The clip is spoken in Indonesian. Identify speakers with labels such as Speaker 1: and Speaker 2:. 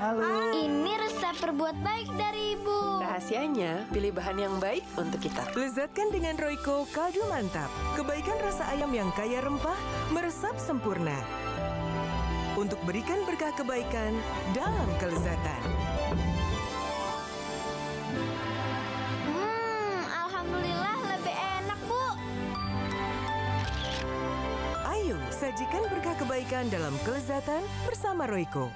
Speaker 1: Halo.
Speaker 2: Ini resep berbuat baik dari ibu.
Speaker 3: Rahasianya, pilih bahan yang baik untuk kita.
Speaker 4: Lezatkan dengan Royco kaldu mantap. Kebaikan rasa ayam yang kaya rempah meresap sempurna. Untuk berikan berkah kebaikan dalam kelezatan.
Speaker 2: Hmm, alhamdulillah lebih enak, Bu.
Speaker 4: Ayo, sajikan berkah kebaikan dalam kelezatan bersama Royco.